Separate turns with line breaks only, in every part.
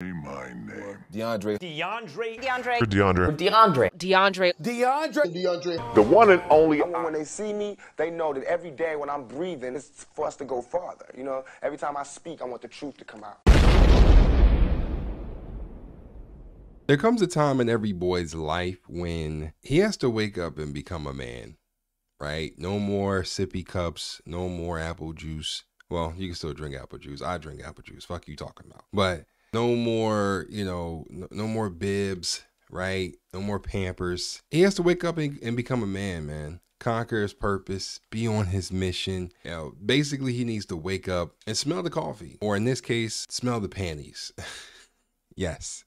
my name.
Deondre.
Deondre.
Deondre.
Deondre.
Deondre.
Deondre.
Deondre. Deondre.
The one and only. When they see me, they know that every day when I'm breathing, it's for us to go farther. You know, every time I speak, I want the truth to come out.
There comes a time in every boy's life when he has to wake up and become a man, right? No more sippy cups, no more apple juice. Well, you can still drink apple juice. I drink apple juice. Fuck you talking about. But no more, you know, no, no more bibs, right? No more pampers. He has to wake up and, and become a man, man. Conquer his purpose, be on his mission. You know, basically, he needs to wake up and smell the coffee, or in this case, smell the panties. yes.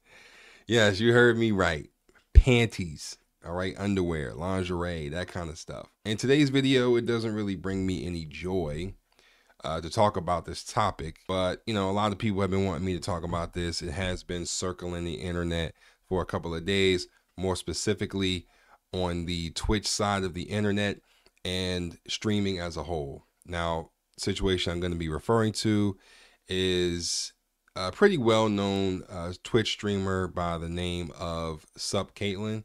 Yes, you heard me right. Panties. All right, underwear, lingerie, that kind of stuff. In today's video, it doesn't really bring me any joy uh, to talk about this topic, but you know, a lot of people have been wanting me to talk about this. It has been circling the internet for a couple of days, more specifically on the Twitch side of the internet and streaming as a whole. Now, situation I'm going to be referring to is a pretty well known uh, Twitch streamer by the name of Sup Caitlin.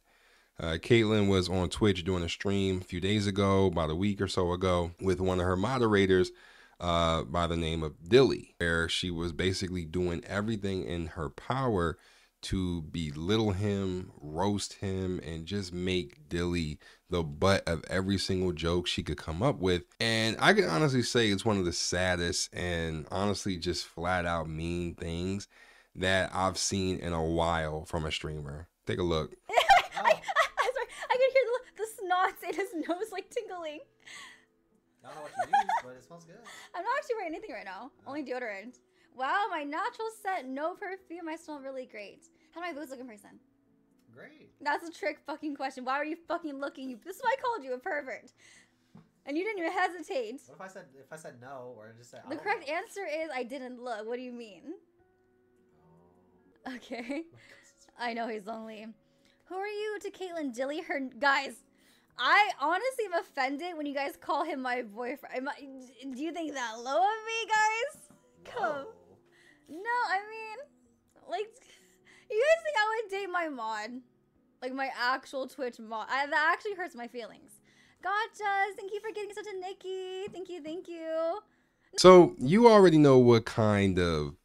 Uh, Caitlin was on Twitch doing a stream a few days ago, about a week or so ago, with one of her moderators uh, by the name of Dilly, where she was basically doing everything in her power to belittle him, roast him, and just make Dilly the butt of every single joke she could come up with. And I can honestly say it's one of the saddest and honestly just flat out mean things that I've seen in a while from a streamer. Take a look.
I, I, I, I could hear the, the snots in his nose like tingling.
I don't know what you use, but it smells good.
I'm not actually wearing anything right now. Oh. Only deodorant. Wow, my natural scent, no perfume. I smell really great. How do my boots look in person?
Great.
That's a trick fucking question. Why were you fucking looking? You, this is why I called you a pervert. And you didn't even hesitate.
What if I said if I said no or just said
The correct
know?
answer is I didn't look. What do you mean?
Oh.
Okay. I know he's lonely. Who are you to Caitlin Dilly? Her guys. I honestly am offended when you guys call him my boyfriend. I, do you think that low of me, guys? Come.
No.
No, I mean, like, you guys think I would date my mod? Like my actual Twitch mod? I, that actually hurts my feelings. Gotcha. Thank you for getting such a Nikki. Thank you, thank you.
So you already know what kind of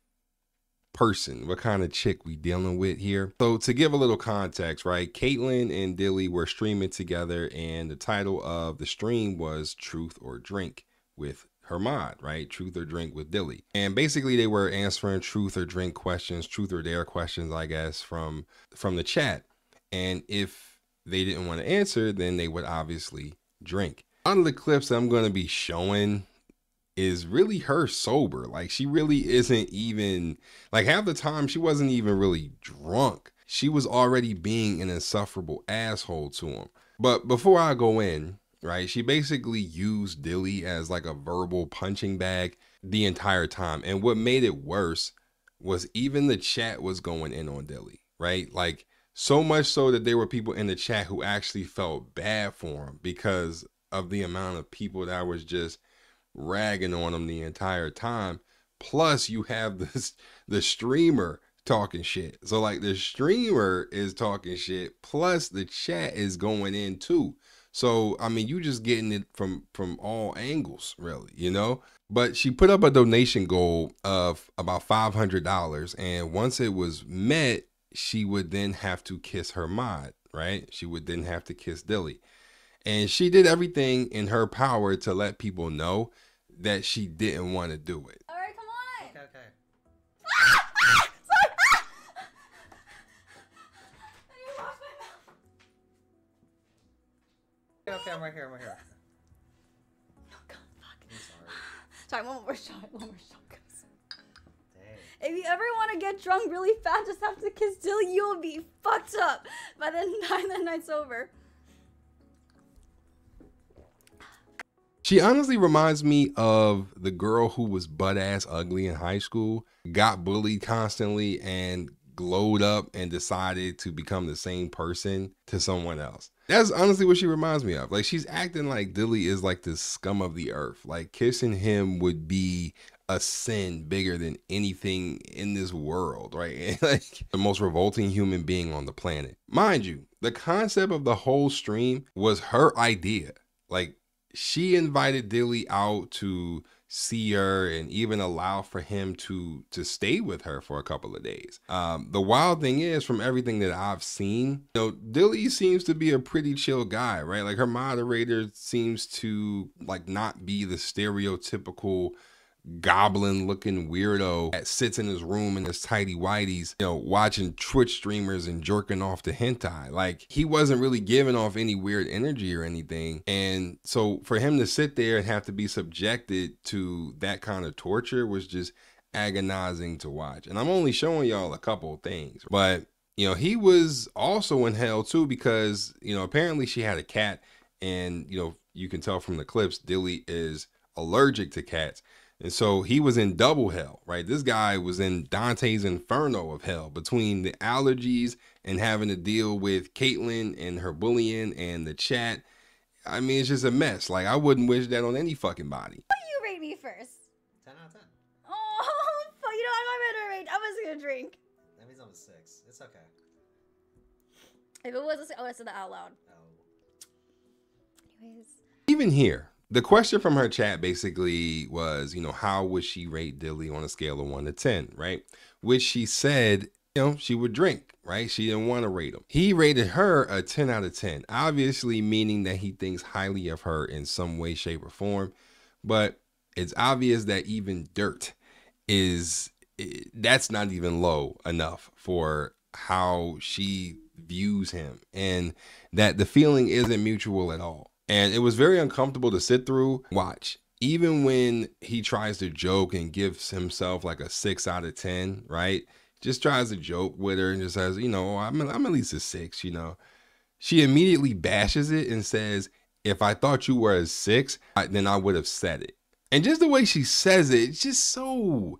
person, what kind of chick we dealing with here. So to give a little context, right? Caitlin and Dilly were streaming together, and the title of the stream was Truth or Drink with her mod, right? Truth or Drink with Dilly. And basically they were answering truth or drink questions, truth or dare questions, I guess, from from the chat. And if they didn't want to answer, then they would obviously drink. Of the clips I'm going to be showing is really her sober. Like she really isn't even like half the time she wasn't even really drunk. She was already being an insufferable asshole to him. But before I go in, right, she basically used Dilly as like a verbal punching bag the entire time. And what made it worse was even the chat was going in on Dilly, right? Like so much so that there were people in the chat who actually felt bad for him because of the amount of people that was just ragging on him the entire time. Plus, you have this the streamer talking shit. So like the streamer is talking shit, plus the chat is going in too. So I mean, you just getting it from from all angles, really, you know. But she put up a donation goal of about five hundred dollars, and once it was met, she would then have to kiss her mod, right? She would then have to kiss Dilly. And she did everything in her power to let people know that she didn't want to do it.
All right, come on.
Okay, okay.
Sorry. I need to wash my mouth.
Okay, okay, I'm right here, I'm right here.
Oh, God, fuck.
I'm sorry.
Sorry, one more shot. One more shot, guys.
Dang.
If you ever want to get drunk really fast, just have to kiss Dilly. You'll be fucked up by the time the night's over.
She honestly reminds me of the girl who was butt ass ugly in high school, got bullied constantly, and glowed up and decided to become the same person to someone else. That's honestly what she reminds me of. Like she's acting like Dilly is like the scum of the earth. Like kissing him would be a sin bigger than anything in this world, right? like the most revolting human being on the planet. Mind you, the concept of the whole stream was her idea. Like she invited Dilly out to see her and even allow for him to to stay with her for a couple of days. Um, the wild thing is, from everything that I've seen, you know, Dilly seems to be a pretty chill guy, right? Like her moderator seems to like not be the stereotypical goblin looking weirdo that sits in his room in his tidy whities, you know, watching Twitch streamers and jerking off to hentai. Like he wasn't really giving off any weird energy or anything. And so for him to sit there and have to be subjected to that kind of torture was just agonizing to watch. And I'm only showing y'all a couple things, but you know, he was also in hell too because, you know, apparently she had a cat and, you know, you can tell from the clips, Dilly is allergic to cats. And so he was in double hell, right? This guy was in Dante's inferno of hell between the allergies and having to deal with Caitlin and her bullying and the chat. I mean, it's just a mess. Like, I wouldn't wish that on any fucking body.
Why you rate me first?
10 out of 10.
Oh, fuck, you know, I'm not gonna rate. I'm just gonna drink.
That means I'm a 6. It's okay.
If it was a six, I would have said that out loud.
Oh.
Anyways.
Even here, the question from her chat basically was, you know, how would she rate Dilly on a scale of one to 10, right? Which she said, you know, she would drink, right? She didn't want to rate him. He rated her a 10 out of 10, obviously meaning that he thinks highly of her in some way, shape, or form. But it's obvious that even dirt is, that's not even low enough for how she views him and that the feeling isn't mutual at all. And it was very uncomfortable to sit through, watch. Even when he tries to joke and gives himself like a six out of 10, right? Just tries to joke with her and just says, you know, I'm, I'm at least a six, you know. She immediately bashes it and says, if I thought you were a six, I, then I would have said it. And just the way she says it, it's just so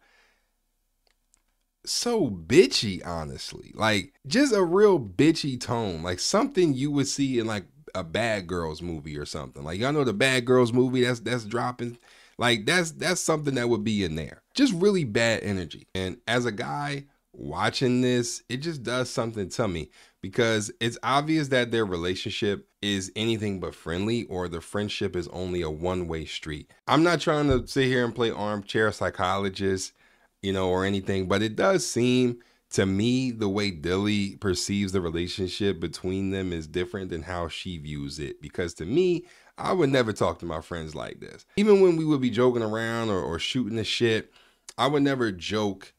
so bitchy, honestly. Like just a real bitchy tone, like something you would see in like a Bad Girls movie or something. Like y'all know the Bad Girls movie that's that's dropping. Like that's that's something that would be in there. Just really bad energy. And as a guy watching this, it just does something to me because it's obvious that their relationship is anything but friendly or the friendship is only a one-way street. I'm not trying to sit here and play armchair psychologist, you know, or anything, but it does seem to me, the way Dilly perceives the relationship between them is different than how she views it. Because to me, I would never talk to my friends like this. Even when we would be joking around or, or shooting the shit, I would never joke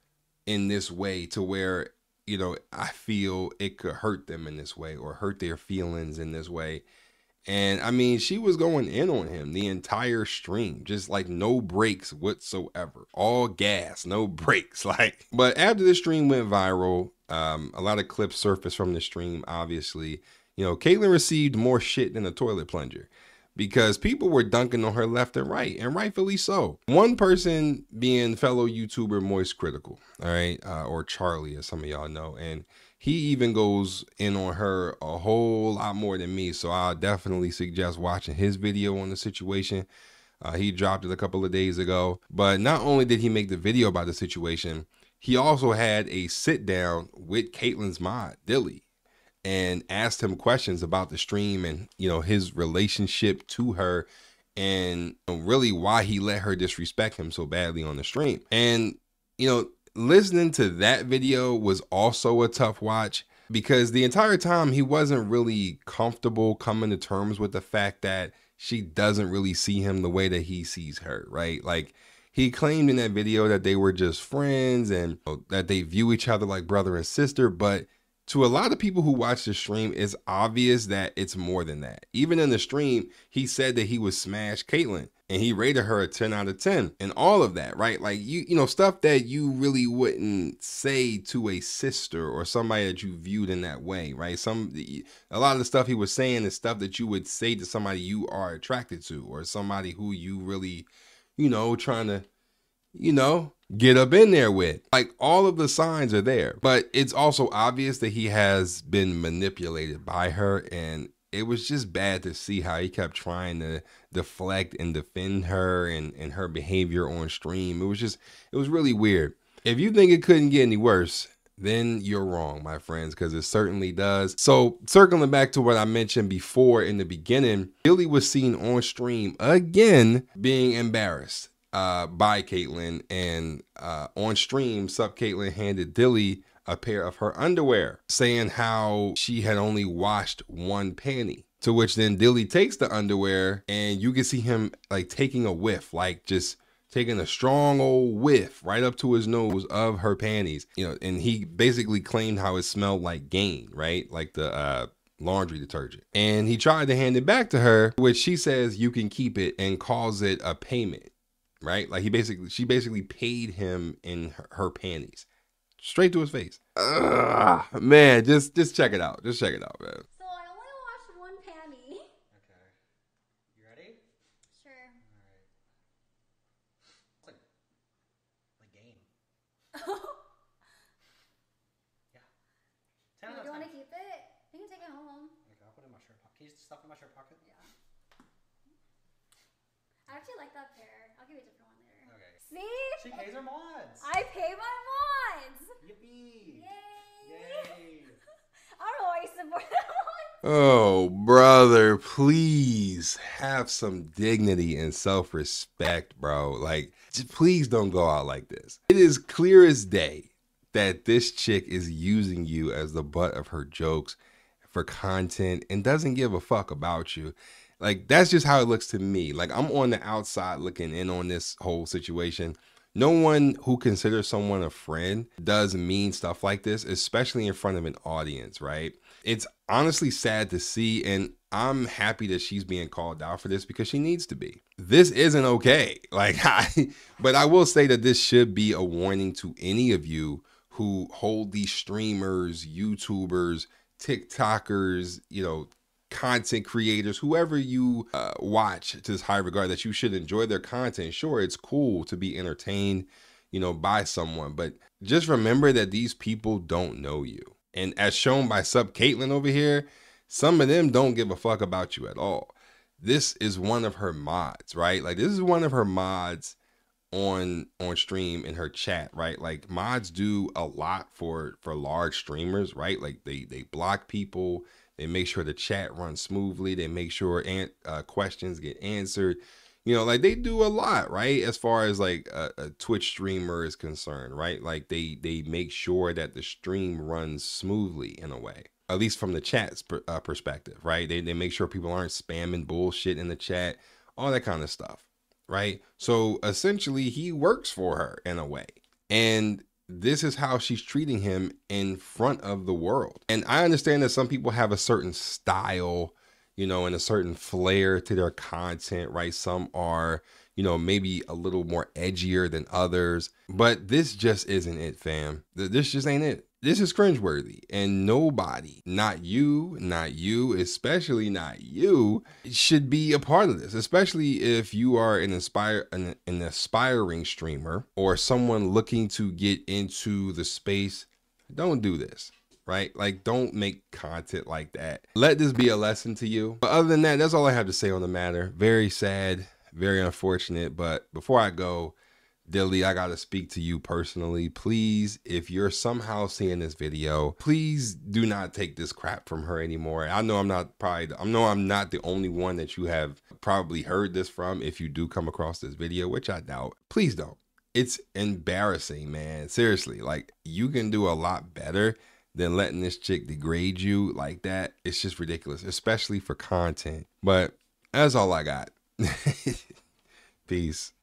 in this way to where, you know, I feel it could hurt them in this way or hurt their feelings in this way. And I mean, she was going in on him the entire stream, just like no breaks whatsoever, all gas, no breaks. Like, but after the stream went viral, um, a lot of clips surfaced from the stream. Obviously, you know, Caitlin received more shit than a toilet plunger because people were dunking on her left and right, and rightfully so. One person being fellow YouTuber Moist Critikal, all right, uh, or Charlie, as some of y'all know, and he even goes in on her a whole lot more than me. So I definitely suggest watching his video on the situation. Uh, he dropped it a couple of days ago. But not only did he make the video about the situation, he also had a sit down with Caitlin's mod, Dilly, and asked him questions about the stream and you know his relationship to her and really why he let her disrespect him so badly on the stream. And you know, listening to that video was also a tough watch because the entire time he wasn't really comfortable coming to terms with the fact that she doesn't really see him the way that he sees her, right? Like he claimed in that video that they were just friends and that they view each other like brother and sister, but to a lot of people who watch the stream, it's obvious that it's more than that. Even in the stream, he said that he would smash Caitlin and he rated her a 10 out of 10 and all of that right? Like you you know stuff that you really wouldn't say to a sister or somebody that you viewed in that way right? Some a lot of the stuff he was saying is stuff that you would say to somebody you are attracted to or somebody who you really you know trying to you know get up in there with. Like all of the signs are there but it's also obvious that he has been manipulated by her and it was just bad to see how he kept trying to deflect and defend her and, and her behavior on stream. It was just, it was really weird. If you think it couldn't get any worse, then you're wrong, my friends, because it certainly does. So, circling back to what I mentioned before in the beginning, Dilly was seen on stream again being embarrassed uh, by Caitlin. And uh, on stream, Sup Caitlin handed Dilly a pair of her underwear, saying how she had only washed one panty. To which then Dilly takes the underwear and you can see him like taking a whiff, like just taking a strong old whiff right up to his nose of her panties. You know, and he basically claimed how it smelled like Gain, right? Like the uh laundry detergent. And he tried to hand it back to her, which she says you can keep it and calls it a payment, right? Like he basically she basically paid him in her, her panties. Straight to his face. Ugh, man, just just check it out. Just check it out, man.
So I only washed one panty.
Okay. You ready?
Sure.
Alright. It's like like Gain. Yeah. Ten
Do you want to keep it? You can take it home.
Okay, I'll put it in my shirt pocket. Can you stuff it in my shirt pocket?
Yeah. I actually like that pair. I'll give you a different one later.
Okay.
See?
She pays her mods.
I pay my mods.
Yippee!
Yay!
Yay!
I don't know why you support that one.
Oh, brother, please have some dignity and self respect, bro. Like, j- please don't go out like this. It is clear as day that this chick is using you as the butt of her jokes for content and doesn't give a fuck about you. Like, that's just how it looks to me. Like, I'm on the outside looking in on this whole situation. No one who considers someone a friend does mean stuff like this, especially in front of an audience, right? It's honestly sad to see, and I'm happy that she's being called out for this because she needs to be. This isn't okay. Like, I, but I will say that this should be a warning to any of you who hold these streamers, YouTubers, TikTokers, you know, content creators, whoever you uh, watch to this high regard, that you should enjoy their content. Sure, it's cool to be entertained, you know, by someone, but just remember that these people don't know you. And as shown by Sup Caitlin over here, some of them don't give a fuck about you at all. This is one of her mods, right? Like this is one of her mods on on stream in her chat, right? Like mods do a lot for for large streamers, right? Like they they block people, they make sure the chat runs smoothly, they make sure an, uh, questions get answered. You know, like they do a lot, right? As far as like a, a Twitch streamer is concerned, right? Like they they make sure that the stream runs smoothly in a way, at least from the chat's per, uh, perspective, right? They they make sure people aren't spamming bullshit in the chat, all that kind of stuff right? So essentially, he works for her in a way. And this is how she's treating him in front of the world. And I understand that some people have a certain style, you know, and a certain flair to their content, right? Some are, you know, maybe a little more edgier than others, but this just isn't it, fam. This just ain't it. This is cringeworthy, and nobody, not you, not you, especially not you, should be a part of this. Especially if you are an inspire an, an aspiring streamer or someone looking to get into the space. Don't do this right? Like, don't make content like that. Let this be a lesson to you. But other than that, that's all I have to say on the matter. Very sad, very unfortunate. But before I go, Dilly, I gotta speak to you personally. Please, if you're somehow seeing this video, please do not take this crap from her anymore. I know I'm not probably I know I'm not the only one that you have probably heard this from if you do come across this video, which I doubt. Please don't. It's embarrassing, man. Seriously, like you can do a lot better than letting this chick degrade you like that. It's just ridiculous, especially for content. But that's all I got. Peace.